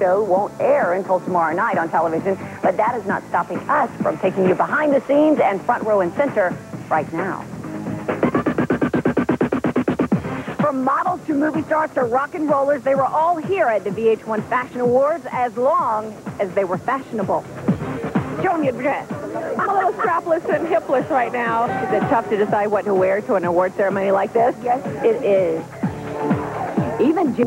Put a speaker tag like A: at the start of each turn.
A: show won't air until tomorrow night on television, but that is not stopping us from taking you behind the scenes and front row and center right now. From models to movie stars to rock and rollers, they were all here at the VH1 Fashion Awards as long as they were fashionable. Show them your dress.
B: I'm a little strapless and hipless right now.
A: Is it tough to decide what to wear to an award ceremony like this?
B: Yes.
A: It is. Even Jim